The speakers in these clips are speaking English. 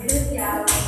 இருபத்தி ஆறாம்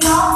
Don't